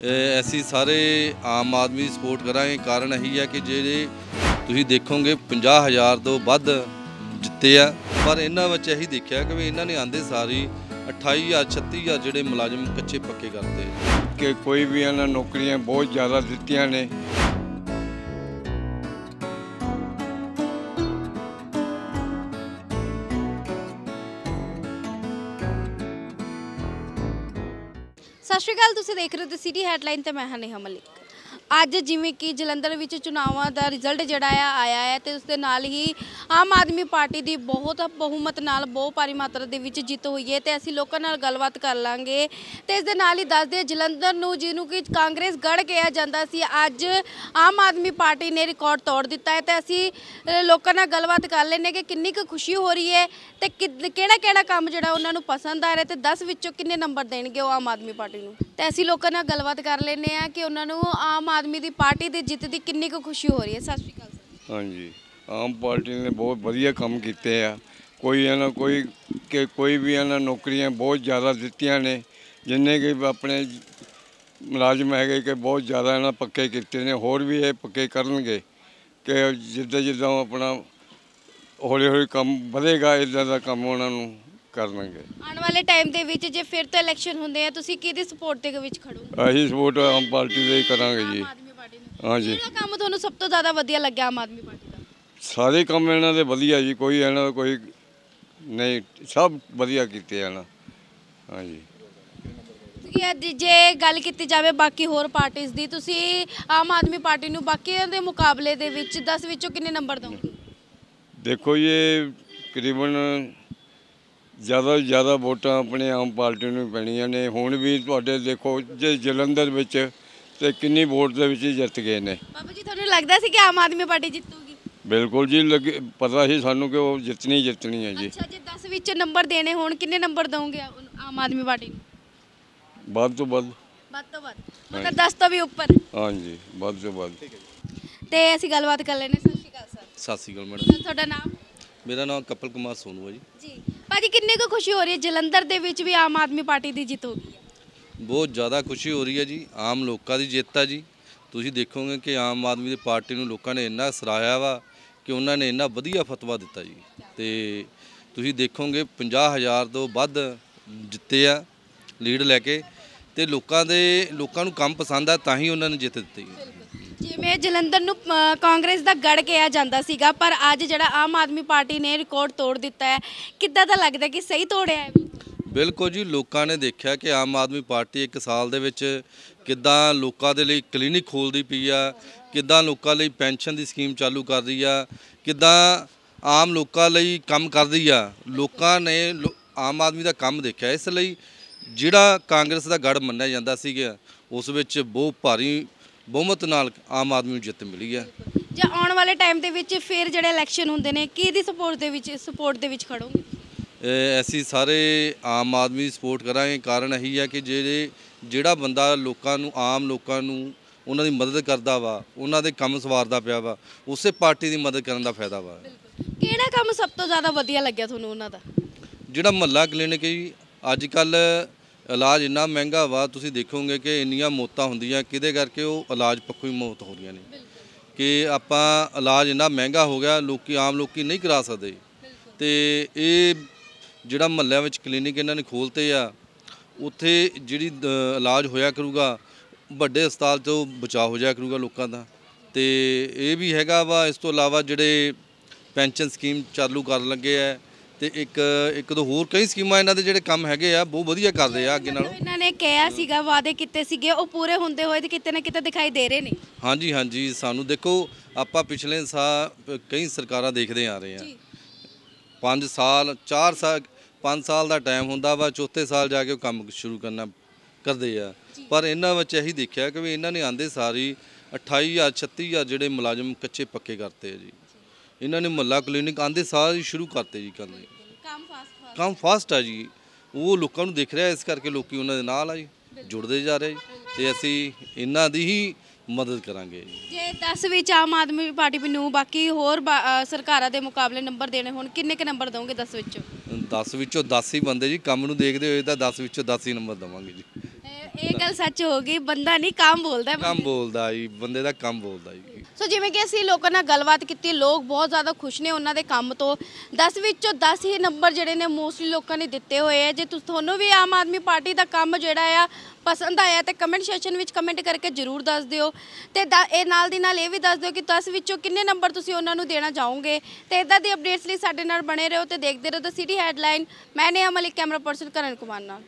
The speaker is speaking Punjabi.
ਅਸੀਂ ਸਾਰੇ ਆਮ ਆਦਮੀ ਸਪੋਰਟ ਕਰਾਂਗੇ। ਕਾਰਨ ਇਹੀ ਹੈ ਕਿ ਜਿਹੜੇ ਤੁਸੀਂ ਦੇਖੋਗੇ 50000 ਤੋਂ ਵੱਧ ਜਿੱਤੇ ਆ। ਪਰ ਇਹਨਾਂ ਵਿੱਚ ਇਹੀ ਦੇਖਿਆ ਕਿ ਵੀ ਇਹਨਾਂ ਨੇ ਆਂਦੇ ਸਾਰੀ 28000 36000 ਜਿਹੜੇ ਮੁਲਾਜ਼ਮ ਕੱਚੇ ਪੱਕੇ ਕਰਤੇ ਕਿ ਕੋਈ ਵੀ ਇਹਨਾਂ ਨੌਕਰੀਆਂ ਬਹੁਤ ਜ਼ਿਆਦਾ ਦਿੱਤੀਆਂ ਨੇ। ਸਤਿ ਸ਼੍ਰੀ ਅਕਾਲ, ਤੁਸੀਂ ਦੇਖ ਰਹੇ ਹੋ ਦ ਸਿਟੀ ਹੈਡਲਾਈਨ ਤੇ ਮੈਂ ਹਾਂ ਨੇਹਾ ਮਲਿਕ। ਅੱਜ ਜਿਵੇਂ ਕਿ ਜਲੰਧਰ ਵਿੱਚ ਚੁਣਾਵਾਂ ਦਾ ਰਿਜ਼ਲਟ ਜਿਹੜਾ ਆ, ਆਇਆ ਹੈ ਤੇ ਉਸ ਦੇ ਨਾਲ ਹੀ ਆਮ ਆਦਮੀ ਪਾਰਟੀ ਦੀ ਬਹੁਤ ਬਹੁਮਤ ਨਾਲ, ਬਹੁਤ ਭਾਰੀ ਮਾਤਰਾ ਦੇ ਵਿੱਚ ਜਿੱਤ ਹੋਈ ਹੈ ਤੇ ਅਸੀਂ ਲੋਕਾਂ ਨਾਲ ਗੱਲਬਾਤ ਕਰ ਲਾਂਗੇ। ਤੇ ਇਸ ਦੇ ਨਾਲ ਹੀ ਦੱਸ ਦਈਏ ਜਲੰਧਰ ਨੂੰ ਜਿਹਨੂੰ ਕਿ ਕਾਂਗਰਸ ਗੜ ਕਿਹਾ ਜਾਂਦਾ ਸੀ, ਅੱਜ ਆਮ ਆਦਮੀ ਪਾਰਟੀ ਨੇ ਰਿਕਾਰਡ ਤੋੜ ਦਿੱਤਾ ਹੈ ਤੇ ਅਸੀਂ ਲੋਕਾਂ ਨਾਲ ਗੱਲਬਾਤ ਕਰ ਲੈਨੇ ਕਿ ਕਿੰਨੀ ਕੁ ਖੁਸ਼ੀ ਹੋ ਰਹੀ ਹੈ ਤੇ ਕਿਹੜਾ ਕਿਹੜਾ ਕੰਮ ਜਿਹੜਾ ਉਹਨਾਂ ਨੂੰ ਪਸੰਦ ਆ ਰਿਹਾ ਤੇ 10 ਵਿੱਚੋਂ ਕਿੰਨੇ ਨੰਬਰ ਦੇਣਗੇ ਉਹ ਆਮ ਆਦਮੀ ਪਾਰਟੀ ਨੂੰ? ਤੇ ਅਸੀਂ ਲੋਕਾਂ ਨਾਲ ਗੱਲਬਾਤ ਕਰ ਲੈਨੇ ਆ ਕਿ ਉਹਨਾਂ ਨੂੰ ਆਮ ਆਦਮੀ ਦੀ ਪਾਰਟੀ ਦੀ ਜਿੱਤ ਦੀ ਕਿੰਨੀ ਕੁ ਖੁਸ਼ੀ ਹੋ ਰਹੀ ਹੈ। ਸਤਿ ਸ਼੍ਰੀ ਅਕਾਲ ਸਰ। ਹਾਂਜੀ। ਆਮ ਪਾਰਟੀ ਨੇ ਬਹੁਤ ਵਧੀਆ ਕੰਮ ਕੀਤੇ ਆ। ਕੋਈ ਇਹਨਾਂ ਕੋਈ ਕਿ ਕੋਈ ਵੀ ਇਹਨਾਂ ਨੌਕਰੀਆਂ ਬਹੁਤ ਜ਼ਿਆਦਾ ਦਿੱਤੀਆਂ ਨੇ। ਜਿੰਨੇ ਕਿ ਆਪਣੇ ਮੁਲਾਜ਼ਮ ਹੈਗੇ ਕਿ ਬਹੁਤ ਜ਼ਿਆਦਾ ਇਹਨਾਂ ਪੱਕੇ ਕੀਤੇ ਨੇ। ਹੋਰ ਵੀ ਇਹ ਪੱਕੇ ਕਰਨਗੇ ਕਿ ਜਿੱਦਾਂ ਜਿੱਦਾਂ ਆਪਣਾ ਹੌਲੀ ਹੌਲੀ ਕੰਮ ਵਧੇਗਾ ਇਦਾਂ ਦਾ ਕੰਮ ਉਹਨਾਂ ਨੂੰ ਕਰਨਗੇ ਆਉਣ ਵਾਲੇ ਟਾਈਮ ਦੇ ਵਿੱਚ ਜੇ ਫਿਰ ਤੋਂ ਇਲੈਕਸ਼ਨ ਹੁੰਦੇ ਆ ਤੁਸੀਂ ਕਿਹਦੀ ਸਪੋਰਟ ਦੇ ਵਿੱਚ ਖੜੋਗੇ? ਅਸੀਂ ਸਪੋਰਟ ਆਮ ਪਾਰਟੀ ਦੇ ਹੀ ਕਰਾਂਗੇ ਜੀ। ਆਮ ਆਦਮੀ ਪਾਰਟੀ ਨੂੰ। ਹਾਂਜੀ। ਕਿਹੜਾ ਕੰਮ ਤੁਹਾਨੂੰ ਸਭ ਤੋਂ ਜ਼ਿਆਦਾ ਵਧੀਆ ਲੱਗਿਆ ਆਮ ਆਦਮੀ ਪਾਰਟੀ ਦਾ? ਸਾਰੇ ਕੰਮ ਇਹਨਾਂ ਦੇ ਵਧੀਆ ਜੀ ਕੋਈ ਇਹਨਾਂ ਦਾ ਕੋਈ ਨਹੀਂ ਸਭ ਵਧੀਆ ਕੀਤੇ ਇਹਨਾਂ ਹਾਂਜੀ। ਤੁਸੀਂ ਅੱਜ ਜੇ ਗੱਲ ਕੀਤੀ ਜਾਵੇ ਬਾਕੀ ਹੋਰ ਪਾਰਟੀਆਂ ਦੀ ਤੁਸੀਂ ਆਮ ਆਦਮੀ ਪਾਰਟੀ ਨੂੰ ਬਾਕੀਆਂ ਦੇ ਮੁਕਾਬਲੇ ਦੇ ਵਿੱਚ 10 ਵਿੱਚੋਂ ਕਿੰਨੇ ਨੰਬਰ ਦੋਗੇ ਦੇਖੋ ਇਹ ਤਕਰੀਬਨ ਜ਼ਿਆਦਾ ਜ਼ਿਆਦਾ ਵੋਟਾਂ ਆਪਣੇ ਆਮ ਪਾਰਟੀ ਨੂੰ ਪੈਣੀਆਂ ਨੇ। ਹੁਣ ਵੀ ਤੁਹਾਡੇ ਦੇਖੋ ਜੇ ਜਲੰਧਰ ਵਿੱਚ ਤੇ ਕਿੰਨੀ ਵੋਟ ਦੇ ਵਿੱਚ ਜਿੱਤ ਗਏ ਨੇ। ਬਾਬਾ ਜੀ ਤੁਹਾਨੂੰ ਲੱਗਦਾ ਸੀ ਕਿ ਆਮ ਆਦਮੀ ਪਾਰਟੀ ਜਿੱਤੂਗੀ? ਬਿਲਕੁਲ ਜੀ ਲੱਗੇ ਪਤਾ ਸੀ ਸਾਨੂੰ ਕਿ ਉਹ ਜਿੱਤਣੀ ਜਿੱਤਣੀ ਹੈ ਜੀ। ਅੱਛਾ ਜੇ 10 ਵਿੱਚ ਨੰਬਰ ਦੇਣੇ ਹੋਣ ਕਿੰਨੇ ਨੰਬਰ ਦੋਗੇ ਆਮ ਆਦਮੀ ਪਾਰਟੀ ਨੂੰ? ਵੱਧ ਤੋਂ ਵੱਧ। ਵੱਧ ਤੋਂ ਵੱਧ। ਮਤਲਬ 10 ਤੋਂ ਵੀ ਉੱਪਰ। ਹਾਂਜੀ ਵੱਧ ਤੋਂ ਵੱਧ। ਤੇ ਅਸੀਂ ਗੱਲਬਾਤ ਕਰ ਲੈਣੇ ਸਤਿ ਸ਼੍ਰੀ ਅਕਾਲ ਸਰ। ਸਤਿ ਸ੍ਰੀ ਅਕਾਲ ਮੈਡਮ। ਤੁਹਾਡਾ ਨਾਮ? ਮੇਰਾ ਨਾਮ ਕਪਲ ਕੁਮਾਰ ਸੋਨੂ ਹੈ ਜੀ। ਜੀ। ਭਾਜੀ, ਕਿੰਨੀ ਕੁ ਖੁਸ਼ੀ ਹੋ ਰਹੀ ਹੈ? ਜਲੰਧਰ ਦੇ ਵਿੱਚ ਵੀ ਆਮ ਆਦਮੀ ਪਾਰਟੀ ਦੀ ਜਿੱਤ ਹੋ ਗਈ ਹੈ। ਬਹੁਤ ਜ਼ਿਆਦਾ ਖੁਸ਼ੀ ਹੋ ਰਹੀ ਹੈ ਜੀ, ਆਮ ਲੋਕਾਂ ਦੀ ਜਿੱਤ ਆ ਜੀ। ਤੁਸੀਂ ਦੇਖੋਗੇ ਕਿ ਆਮ ਆਦਮੀ ਦੀ ਪਾਰਟੀ ਨੂੰ ਲੋਕਾਂ ਨੇ ਇੰਨਾ ਸਰਾਇਆ ਵਾ ਕਿ ਉਹਨਾਂ ਨੇ ਇੰਨਾ ਵਧੀਆ ਫਤਵਾ ਦਿੱਤਾ ਜੀ। ਤੇ ਤੁਸੀਂ ਦੇਖੋਗੇ 50000 ਤੋਂ ਵੱਧ ਜਿੱਤੇ ਆ, ਲੀਡ ਲੈ ਕੇ ਤੇ ਲੋਕਾਂ ਦੇ, ਲੋਕਾਂ ਨੂੰ ਕੰਮ ਪਸੰਦ ਆ, ਤਾਂ ਹੀ ਉਹਨਾਂ ਨੇ ਜਿੱਤ ਦਿੱਤੀ ਜਿਵੇਂ ਜਲੰਧਰ ਨੂੰ ਕਾਂਗਰਸ ਦਾ ਗੜ ਕਿਹਾ ਜਾਂਦਾ ਸੀਗਾ, ਪਰ ਅੱਜ ਜਿਹੜਾ ਆਮ ਆਦਮੀ ਪਾਰਟੀ ਨੇ ਰਿਕਾਰਡ ਤੋੜ ਦਿੱਤਾ ਹੈ, ਕਿੱਦਾਂ ਦਾ ਲੱਗਦਾ ਕਿ ਸਹੀ ਤੋੜਿਆ ਹੈ? ਬਿਲਕੁਲ ਜੀ, ਲੋਕਾਂ ਨੇ ਦੇਖਿਆ ਕਿ ਆਮ ਆਦਮੀ ਪਾਰਟੀ ਇੱਕ ਸਾਲ ਦੇ ਵਿੱਚ ਕਿੱਦਾਂ ਲੋਕਾਂ ਦੇ ਲਈ ਕਲੀਨਿਕ ਖੋਲਦੀ ਪਈ ਆ, ਕਿੱਦਾਂ ਲੋਕਾਂ ਲਈ ਪੈਨਸ਼ਨ ਦੀ ਸਕੀਮ ਚਾਲੂ ਕਰ ਰਹੀ ਆ, ਕਿੱਦਾਂ ਆਮ ਲੋਕਾਂ ਲਈ ਕੰਮ ਕਰਦੀ ਆ। ਲੋਕਾਂ ਨੇ ਲੋ- ਆਮ ਆਦਮੀ ਦਾ ਕੰਮ ਦੇਖਿਆ, ਇਸ ਲਈ ਜਿਹੜਾ ਕਾਂਗਰਸ ਦਾ ਗੜ ਮੰਨਿਆ ਜਾਂਦਾ ਸੀਗਾ, ਉਸ ਵਿੱਚ ਬਹੁਤ ਭਾਰੀ ਬਹੁਮਤ ਨਾਲ ਆਮ ਆਦਮੀ ਨੂੰ ਜਿੱਤ ਮਿਲੀ ਆ। ਜੇ ਆਉਣ ਵਾਲੇ ਟਾਈਮ ਦੇ ਵਿੱਚ ਫਿਰ ਜਿਹੜੇ ਇਲੈਕਸ਼ਨ ਹੁੰਦੇ ਨੇ ਕਿਹਦੀ ਸਪੋਰਟ ਦੇ ਵਿੱਚ ਸਪੋਰਟ ਦੇ ਵਿੱਚ ਖੜੋਗੇ? ਅਸੀਂ ਸਾਰੇ ਆਮ ਆਦਮੀ ਸਪੋਰਟ ਕਰਾਂਗੇ। ਕਾਰਨ ਇਹੀ ਹੈ ਕਿ ਜਿਹੜੇ ਜਿਹੜਾ ਬੰਦਾ ਲੋਕਾਂ ਨੂੰ ਆਮ ਲੋਕਾਂ ਨੂੰ ਉਹਨਾਂ ਦੀ ਮਦਦ ਕਰਦਾ ਵਾ ਉਹਨਾਂ ਦੇ ਕੰਮ ਸਵਾਰਦਾ ਪਿਆ ਵਾ ਉਸੇ ਪਾਰਟੀ ਦੀ ਮਦਦ ਕਰਨ ਦਾ ਫਾਇਦਾ ਵਾ। ਕਿਹੜਾ ਕੰਮ ਸਭ ਤੋਂ ਜ਼ਿਆਦਾ ਵਧੀਆ ਲੱਗਿਆ ਤੁਹਾਨੂੰ ਉਹਨਾਂ ਦਾ? ਜਿਹੜਾ ਮਹੱਲਾ ਕਲੀਨਿਕ ਹੈ ਜੀ ਅੱਜ ਕੱਲ ਇਲਾਜ ਇੰਨਾ ਮਹਿੰਗਾ ਵਾ ਤੁਸੀਂ ਦੇਖੋਗੇ ਕਿ ਇੰਨੀਆਂ ਮੌਤਾਂ ਹੁੰਦੀਆਂ ਕਿਹਦੇ ਕਰਕੇ ਉਹ ਇਲਾਜ ਪੱਖੋਂ ਹੀ ਮੌਤ ਹੋ ਰਹੀਆਂ ਨੇ। ਕਿ ਆਪਾਂ ਇਲਾਜ ਇੰਨਾ ਮਹਿੰਗਾ ਹੋ ਗਿਆ ਲੋਕੀ ਆਮ ਲੋਕੀ ਨਹੀਂ ਕਰਾ ਸਕਦੇ। ਤੇ ਇਹ ਜਿਹੜਾ ਮਹੱਲਿਆਂ ਵਿੱਚ ਕਲੀਨਿਕ ਇਹਨਾਂ ਨੇ ਖੋਲਤੇ ਆ ਉੱਥੇ ਜਿਹੜੀ ਇਲਾਜ ਹੋਇਆ ਕਰੂਗਾ ਵੱਡੇ ਹਸਪਤਾਲ ਤੋਂ ਬਚਾਅ ਹੋ ਜਾਇਆ ਕਰੂਗਾ ਲੋਕਾਂ ਦਾ। ਤੇ ਇਹ ਵੀ ਹੈਗਾ ਵਾ ਇਸ ਤੋਂ ਇਲਾਵਾ ਜਿਹੜੇ ਪੈਨਸ਼ਨ ਸਕੀਮ ਚਾਲੂ ਕਰਨ ਲੱਗੇ ਆ ਤੇ ਇੱਕ ਇੱਕ ਦੋ ਹੋਰ ਕਈ ਸਕੀਮਾਂ ਇਹਨਾਂ ਦੇ ਜਿਹੜੇ ਕੰਮ ਹੈਗੇ ਆ ਬਹੁਤ ਵਧੀਆ ਕਰਦੇ ਆ ਅੱਗੇ ਨਾਲੋਂ। ਇਹਨਾਂ ਨੇ ਕਿਹਾ ਸੀਗਾ ਵਾਅਦੇ ਕੀਤੇ ਸੀਗੇ ਉਹ ਪੂਰੇ ਹੁੰਦੇ ਹੋਏ ਤੇ ਕਿਤੇ ਨਾ ਕਿਤੇ ਦਿਖਾਈ ਦੇ ਰਹੇ ਨੇ। ਹਾਂਜੀ ਹਾਂਜੀ ਸਾਨੂੰ ਦੇਖੋ ਆਪਾਂ ਪਿਛਲੇ ਸਾਲ ਕਈ ਸਰਕਾਰਾਂ ਦੇਖਦੇ ਆ ਰਹੇ ਆ। 5 ਸਾਲ 4 ਸਾਲ 5 ਸਾਲ ਦਾ ਟਾਈਮ ਹੁੰਦਾ ਵਾ ਚੌਥੇ ਸਾਲ ਜਾ ਕੇ ਉਹ ਕੰਮ ਸ਼ੁਰੂ ਕਰਨਾ ਕਰਦੇ ਆ। ਪਰ ਇਹਨਾਂ ਵਿੱਚ ਇਹੀ ਦੇਖਿਆ ਕਿ ਵੀ ਇਹਨਾਂ ਨੇ ਆਂਦੇ ਸਾਰੀ 28000 36000 ਜਿਹੜੇ ਮੁਲਾਜ਼ਮ ਕੱਚੇ ਪੱਕੇ ਕਰਤੇ ਆ ਜੀ। ਇਹਨਾਂ ਨੇ ਮੁਹੱਲਾ ਕਲੀਨਿਕ ਆਂਦੇ ਸਾਲ ਹੀ ਸ਼ੁਰੂ ਕਰਤੇ ਜੀ ਕਰਨੇ। ਕੰਮ ਫਾਸਟ ਕੰਮ ਫਾਸਟ ਆ ਜੀ। ਉਹ ਲੋਕਾਂ ਨੂੰ ਦਿਖ ਰਿਹਾ ਇਸ ਕਰਕੇ ਲੋਕੀ ਉਹਨਾਂ ਦੇ ਨਾਲ ਆ ਜੀ ਜੁੜਦੇ ਜਾ ਰਹੇ ਤੇ ਅਸੀਂ ਇਹਨਾਂ ਦੀ ਹੀ ਮਦਦ ਕਰਾਂਗੇ ਜੀ। ਜੇ 10 ਵਿੱਚ ਆਮ ਆਦਮੀ ਪਾਰਟੀ ਨੂੰ ਬਾਕੀ ਹੋਰ ਸਰਕਾਰਾਂ ਦੇ ਮੁਕਾਬਲੇ ਨੰਬਰ ਦੇਣੇ ਹੁਣ ਕਿੰਨੇ ਕ ਨੰਬਰ ਦੋਗੇ 10 ਵਿੱਚੋਂ? 10 ਵਿੱਚੋਂ 10 ਹੀ ਬੰਦੇ ਜੀ ਕੰਮ ਨੂੰ ਦੇਖਦੇ ਹੋਏ ਤਾਂ 10 ਵਿੱਚੋਂ 10 ਹੀ ਨੰਬਰ ਦਵਾਂਗੇ ਜੀ। ਇਹ ਗੱਲ ਸੱਚ ਹੋ ਗਈ ਬੰਦਾ ਨਹੀਂ ਕੰਮ ਬੋਲਦਾ ਕੰਮ ਬੋਲਦਾ ਜੀ ਬੰਦੇ ਦਾ ਕੰਮ ਬੋਲਦਾ ਜੀ। ਸੋ ਜਿਵੇਂ ਕਿ ਅਸੀਂ ਲੋਕਾਂ ਨਾਲ ਗੱਲਬਾਤ ਕੀਤੀ, ਲੋਕ ਬਹੁਤ ਜ਼ਿਆਦਾ ਖੁਸ਼ ਨੇ ਉਹਨਾਂ ਦੇ ਕੰਮ ਤੋਂ। 10 ਵਿੱਚੋਂ 10 ਹੀ ਨੰਬਰ ਜਿਹੜੇ ਨੇ ਮੋਸਟਲੀ ਲੋਕਾਂ ਨੇ ਦਿੱਤੇ ਹੋਏ ਆ। ਜੇ ਤੁਹਾਨੂੰ ਵੀ ਆਮ ਆਦਮੀ ਪਾਰਟੀ ਦਾ ਕੰਮ ਜਿਹੜਾ ਆ ਪਸੰਦ ਆਇਆ ਤੇ ਕਮੈਂਟ ਸੈਕਸ਼ਨ ਵਿੱਚ ਕਮੈਂਟ ਕਰਕੇ ਜਰੂਰ ਦੱਸ ਦਿਓ। ਤੇ ਦ- ਇਹ ਨਾਲ ਦੀ ਨਾਲ ਇਹ ਵੀ ਦੱਸ ਦਿਓ ਕਿ 10 ਵਿੱਚੋਂ ਕਿੰਨੇ ਨੰਬਰ ਤੁਸੀਂ ਉਹਨਾਂ ਨੂੰ ਦੇਣਾ ਚਾਹੋਗੇ। ਤੇ ਇਦਾਂ ਦੀ ਅਪਡੇਟਸ ਲਈ ਸਾਡੇ ਨਾਲ ਬਣੇ ਰਹੋ ਤੇ ਦੇਖਦੇ ਰਹੋ ਤਾਂ ਸਿਟੀ ਹੈਡਲਾਈਨ ਮੈਂ ਨੇ ਅਮਲੀ ਕੈਮਰਾ ਪਰਸਨ ਕਰਨ ਕੁਮਾਰ ਨਾਲ।